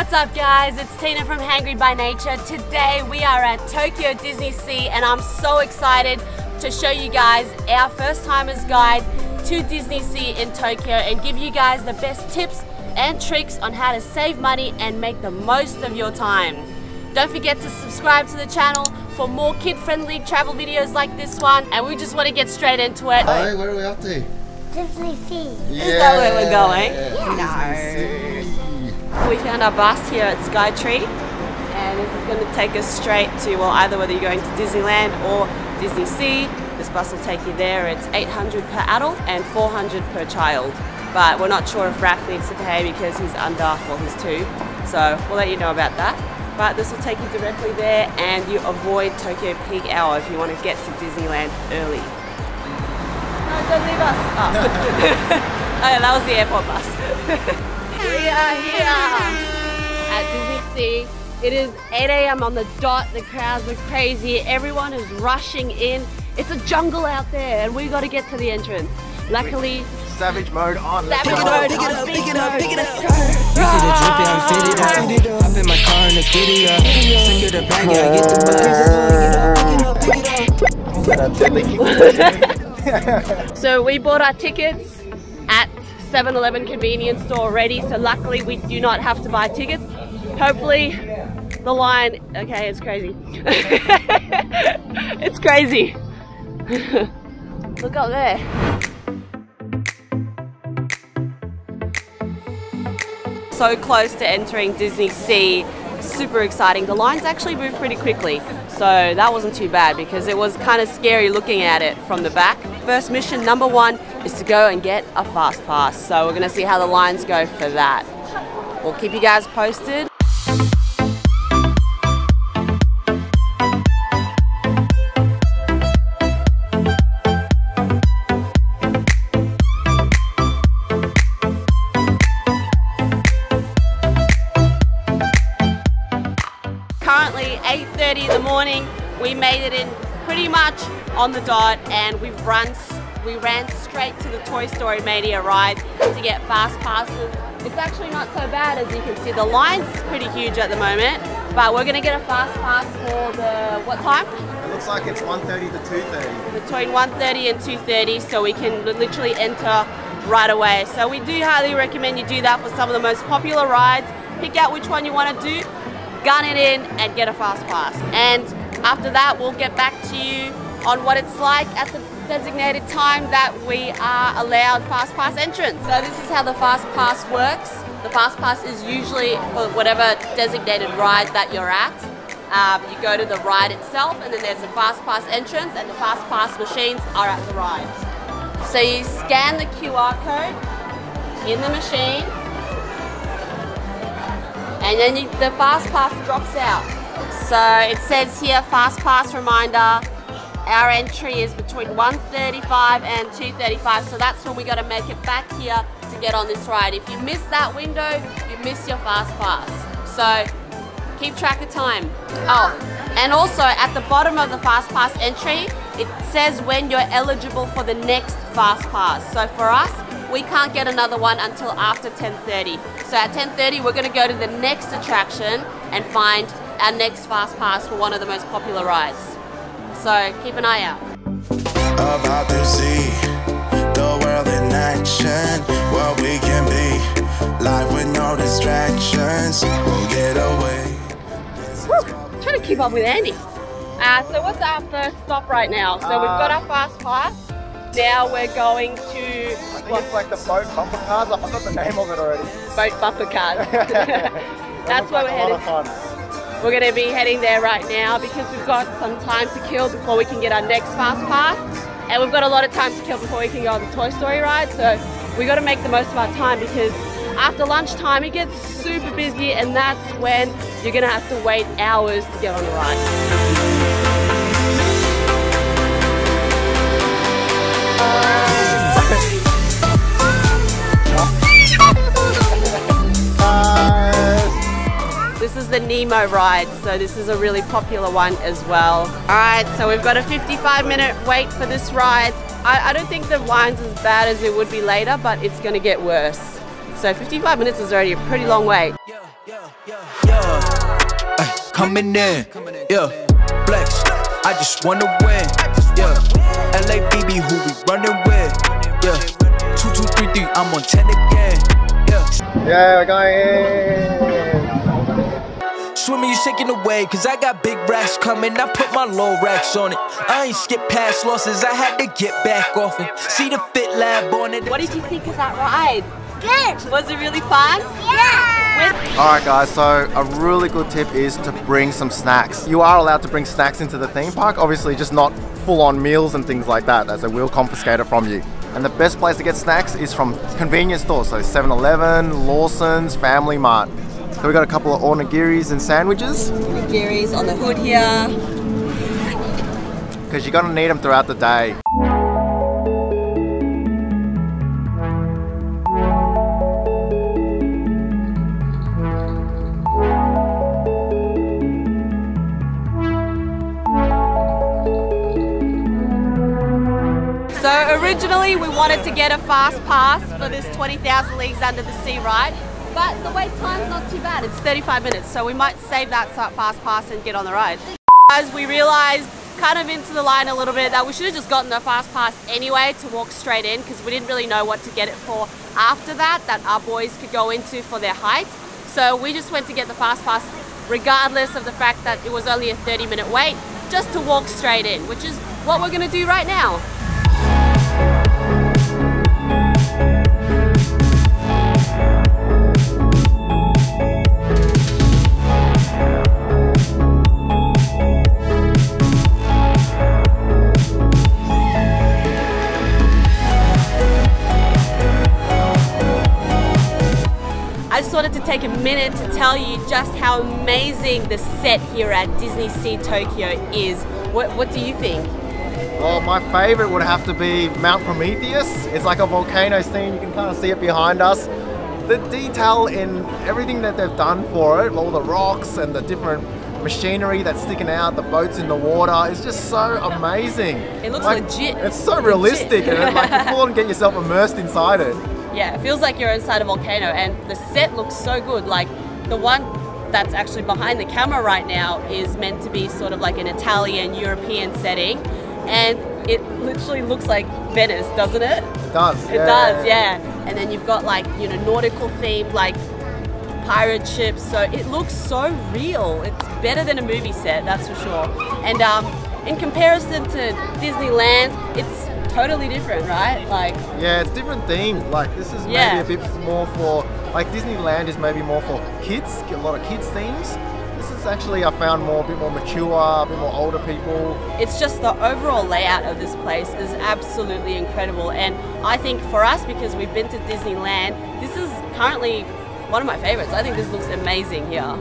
What's up guys, it's Tina from Hangry by Nature. Today we are at Tokyo Disney Sea and I'm so excited to show you guys our first timers guide to Disney Sea in Tokyo and give you guys the best tips and tricks on how to save money and make the most of your time. Don't forget to subscribe to the channel for more kid-friendly travel videos like this one and we just want to get straight into it. Hey, where are we up to? Disney Sea. Yeah. Is that where we're going? Yeah. We found our bus here at Skytree and this is going to take us straight to, well, either whether you're going to Disneyland or Disney Sea. This bus will take you there. It's 800 per adult and 400 per child. But we're not sure if Raph needs to pay because he's under, well, he's two. So we'll let you know about that. But this will take you directly there and you avoid Tokyo peak hour if you want to get to Disneyland early. No, don't leave us. Oh, oh that was the airport bus. we are here at Disney Sea. It is 8 a.m. on the dot. The crowds are crazy. Everyone is rushing in. It's a jungle out there, and we got to get to the entrance. Luckily, Savage mode on. Let's Savage go. mode Pick it up, pick it up, pick it up. Let's go. You see the drippy, I'm fitted up. Hop in my car in the giddy up. Sick of the bag, I get the. So we bought our tickets at 7-Eleven convenience store already. So luckily we do not have to buy tickets. Hopefully the line, okay, it's crazy. it's crazy. Look up there. So close to entering Disney Sea. Super exciting. The lines actually moved pretty quickly. So that wasn't too bad because it was kind of scary looking at it from the back. First mission number one is to go and get a fast pass. So we're going to see how the lines go for that. We'll keep you guys posted. currently 8.30 in the morning. We made it in pretty much on the dot and we've run, we ran straight to the Toy Story Mania ride to get fast passes. It's actually not so bad as you can see. The line's pretty huge at the moment, but we're gonna get a fast pass for the, what time? It looks like it's 1.30 to 2.30. between 1.30 and 2.30 so we can literally enter right away. So we do highly recommend you do that for some of the most popular rides. Pick out which one you want to do, gun it in and get a fast pass. And after that we'll get back to you on what it's like at the designated time that we are allowed fast pass entrance. So this is how the fast pass works. The fast pass is usually for whatever designated ride that you're at. Um, you go to the ride itself and then there's a fast pass entrance and the fast pass machines are at the ride. So you scan the QR code in the machine and then you, the fast pass drops out. So it says here fast pass reminder. Our entry is between 1:35 and 2:35, so that's when we got to make it back here to get on this ride. If you miss that window, you miss your fast pass. So keep track of time. Oh, and also at the bottom of the fast pass entry, it says when you're eligible for the next fast pass. So for us, we can't get another one until after 10:30. So at 10:30, we're going to go to the next attraction and find our next fast pass for one of the most popular rides. So keep an eye out. About to see the world in action. What we can be. Life with no distractions. We'll get away. Trying to keep up with Andy. Uh, so what's our first stop right now? So we've got our fast pass. Now we're going to I think it's like the boat bumper cars. I forgot the name of it already. boat bumper cars. That's where looks we're like We're going to be heading there right now because we've got some time to kill before we can get our next fast pass. And we've got a lot of time to kill before we can go on the Toy Story ride. So we got to make the most of our time because after lunchtime it gets super busy and that's when you're going to have to wait hours to get on the ride. This is the Nemo ride, so this is a really popular one as well. All right, so we've got a 55 minute wait for this ride. I, I don't think the line's as bad as it would be later, but it's gonna get worse. So 55 minutes is already a pretty long wait. Yeah, Yeah, yeah, yeah. Coming in, yeah. Flex, I just wanna win, yeah. LA LABB, who we running with, yeah. Two, two, three, three, I'm on 10 again, yeah. Yeah, we're going in. Swimming, you shaking away, cause I got big racks coming. I put my low racks on it. I ain't skip past losses, I had to get back off it. See the fit lab on it. What did you think of that ride? Good. Was it really fun? Yeah. Alright guys, so a really good tip is to bring some snacks. You are allowed to bring snacks into the theme park, obviously just not full on meals and things like that, as they will confiscate it from you. And the best place to get snacks is from convenience stores, so 7-Eleven, Lawson's, Family Mart. So we got a couple of onigiris and sandwiches, Gary's on the hood here. because you're gonna need them throughout the day. So originally we wanted to get a fast pass for this 20,000 Leagues Under the Sea ride, but the wait time's not too bad. It's 35 minutes, so we might save that fast pass and get on the ride. As we realized kind of into the line a little bit that we should have just gotten the fast pass anyway to walk straight in because we didn't really know what to get it for after that that our boys could go into for their height. So we just went to get the fast pass regardless of the fact that it was only a 30 minute wait just to walk straight in, which is what we're going to do right now. Take a minute to tell you just how amazing the set here at Disney Sea Tokyo is. What, what do you think? Well, my favorite would have to be Mount Prometheus. It's like a volcano scene, you can kind of see it behind us. The detail in everything that they've done for it, all the rocks and the different machinery that's sticking out, the boats in the water, is just so amazing. It looks Like, legit. It's so Legit. realistic and like you full on get yourself immersed inside it. Yeah, it feels like you're inside a volcano and the set looks so good. Like the one that's actually behind the camera right now is meant to be sort of like an Italian European setting and it literally looks like Venice, doesn't it? It does. It does, yeah. And then you've got like, you know, nautical themed like pirate ships. So it looks so real. It's better than a movie set, that's for sure. And um, in comparison to Disneyland, it's totally different, right? Like, Yeah, it's different themed. Like this is Yeah. maybe a bit more for like Disneyland is maybe more for kids, a lot of kids themes. This is actually I found more a bit more mature, a bit more older people. it's just the overall layout of this place is absolutely incredible. And I think for us, because we've been to Disneyland, this is currently one of my favorites. I think this looks amazing here.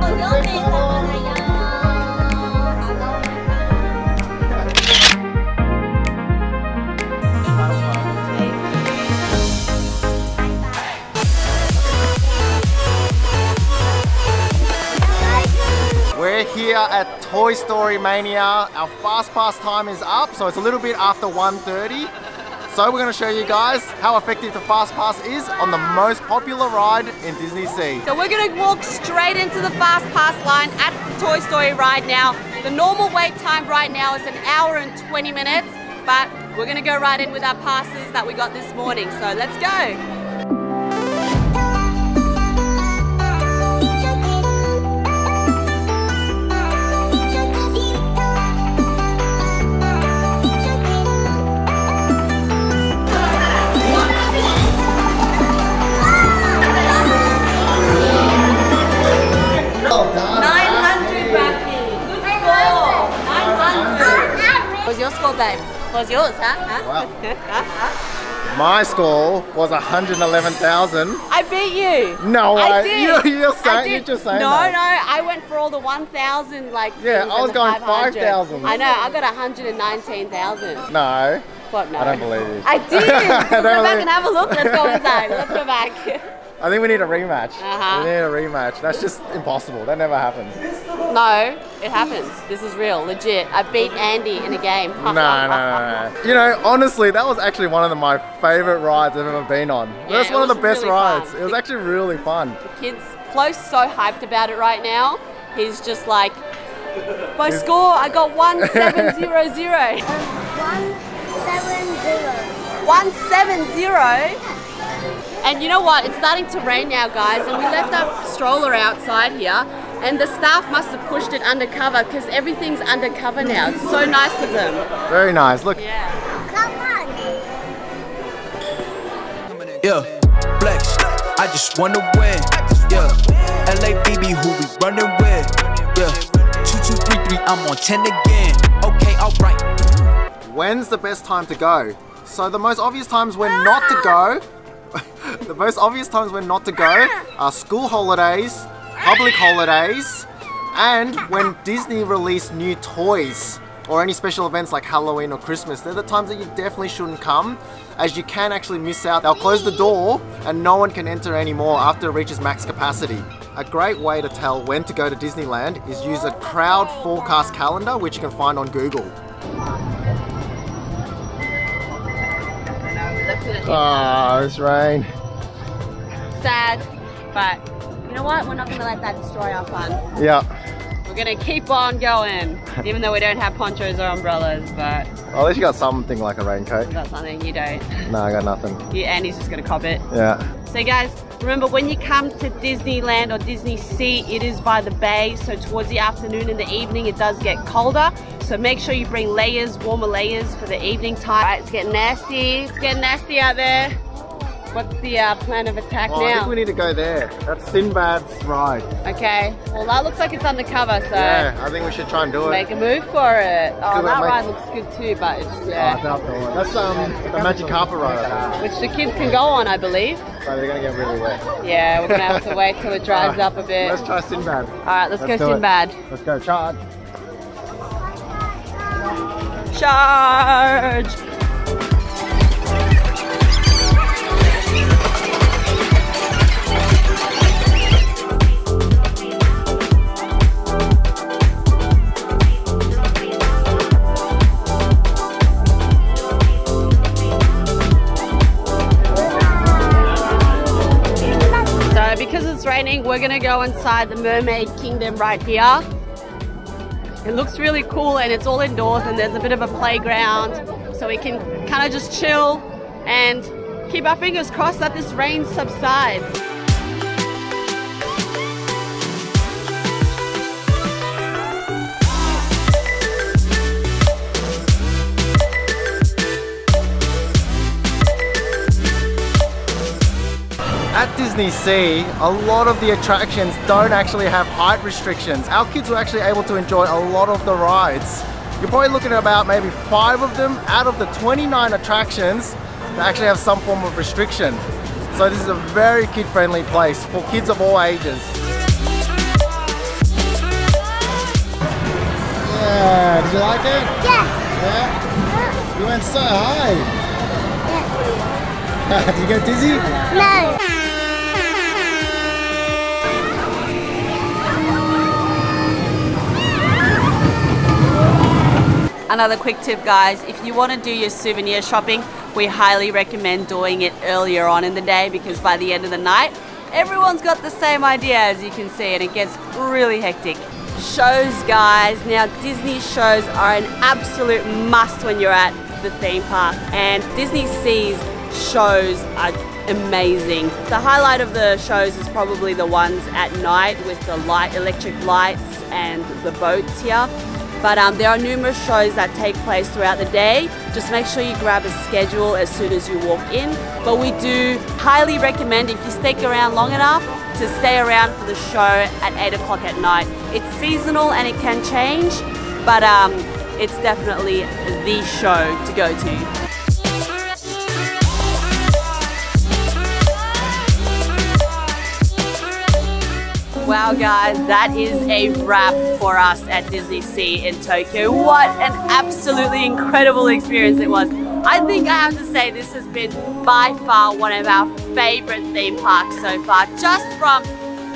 We're Toy Story Mania. Our fast pass time is up, so it's a little bit after 1.30. So we're going to show you guys how effective the fast pass is on the most popular ride in Disney Sea. So we're gonna walk straight into the fast pass line at the Toy Story ride now. The normal wait time right now is an hour and 20 minutes, but we're gonna go right in with our passes that we got this morning. So let's go. 900. What's your score, babe? What's yours, huh? huh? Wow. My score was 111,000. I beat you. No I way. did. You- you're I saying- you're just saying No, that. no. I went for all the 1,000 like. Yeah, I was going 5,000. I know. I got 119,000. No. What? No. I don't believe you. I did. I Let's go back and have a look. Let's go inside. Let's go back. I think we need a rematch. Uh-huh. We need a rematch. That's just impossible. That never happens. No, it happens. This is real, legit. I beat Andy in a game. No, no, no, no. You know, honestly, that was actually one of my favorite rides I've ever been on. Yeah, That's one of the best really rides. fun. It was actually really fun. The kids, Flo's so hyped about it right now. He's just like, my score, I got 1700. One seven zero. 170. And you know what? It's starting to rain now, guys, and we left our stroller outside here. And the staff must have pushed it undercover because everything's undercover now. It's so nice of them. Very nice. Look, Yeah. Come on. Yeah, flex. I just wanna win. Yeah, LABB, who we running with? Yeah, two two three three. I'm on ten again. Okay, alright. when's the best time to go? So the most obvious times when not to go, the most obvious times when not to go are school holidays, public holidays, and when Disney release new toys or any special events like Halloween or Christmas. They're the times that you definitely shouldn't come as you can actually miss out. They'll close the door and no one can enter anymore after it reaches max capacity. A great way to tell when to go to Disneyland is use a crowd forecast calendar which you can find on Google. Ah, this rain. Sad, but you know what? We're not going to let that destroy our fun. Yeah. We're going to keep on going, even though we don't have ponchos or umbrellas, but Well, at least you got something like a raincoat. Got something you don't. No, I got nothing. You, he's just going to cop it. Yeah. So guys, remember when you come to Disneyland or Disney Sea, it is by the bay. So towards the afternoon and the evening, it does get colder. So make sure you bring layers, warmer layers for the evening time. All right, it's getting nasty. It's getting nasty out there. What's the uh, plan of attack Oh, I think we need to go there. That's Sinbad's ride. Okay. Well, that looks like it's undercover, so Yeah, I think we should try and do it. make a move for it. Oh, that mate. ride looks good too, but it's Oh, yeah. one. That's um the magic carpet ride. Which the kids can go on, I believe. So they're gonna get really wet. Yeah, we're gonna have to wait till it dries up a bit. Let's try Sinbad. All right, let's, Let's go do it. Sinbad. Let's go charge. Charge! We're gonna go inside the Mermaid Kingdom right here. It looks really cool and it's all indoors and there's a bit of a playground so we can kind of just chill and keep our fingers crossed that this rain subsides. Disney Sea, a lot of the attractions don't actually have height restrictions. Our kids were actually able to enjoy a lot of the rides. You're probably looking at about maybe five of them out of the 29 attractions that actually have some form of restriction. So this is a very kid-friendly place for kids of all ages. Yeah, did you like it? Yeah. Yeah? You went so high. did you get dizzy? No. Another quick tip guys, if you want to do your souvenir shopping, we highly recommend doing it earlier on in the day because by the end of the night, everyone's got the same idea as you can see and it gets really hectic. Shows guys, now Disney shows are an absolute must when you're at the theme park and Disney Seas shows are amazing. The highlight of the shows is probably the ones at night with the light electric lights and the boats here. But um, there are numerous shows that take place throughout the day. Just make sure you grab a schedule as soon as you walk in. But we do highly recommend if you stick around long enough to stay around for the show at 8 o'clock at night. It's seasonal and it can change, but um, it's definitely the show to go to. Wow, guys, that is a wrap for us at Disney Sea in Tokyo. What an absolutely incredible experience it was. I think I have to say this has been by far one of our favorite theme parks so far, just from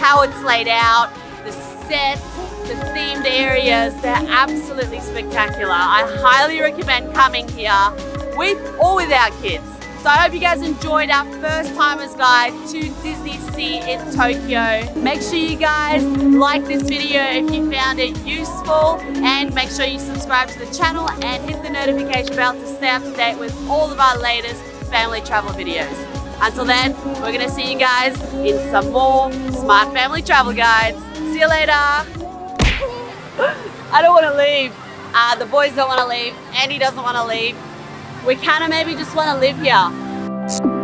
how it's laid out, the sets, the themed areas, they're absolutely spectacular. I highly recommend coming here with or without kids. So I hope you guys enjoyed our first timer's guide to Disney Sea in Tokyo. Make sure you guys like this video if you found it useful and make sure you subscribe to the channel and hit the notification bell to stay up to date with all of our latest family travel videos. Until then, we're gonna see you guys in some more smart family travel guides. See you later. I don't wanna leave. Uh, the boys don't wanna leave. Andy doesn't wanna leave we kind of maybe just want to live here.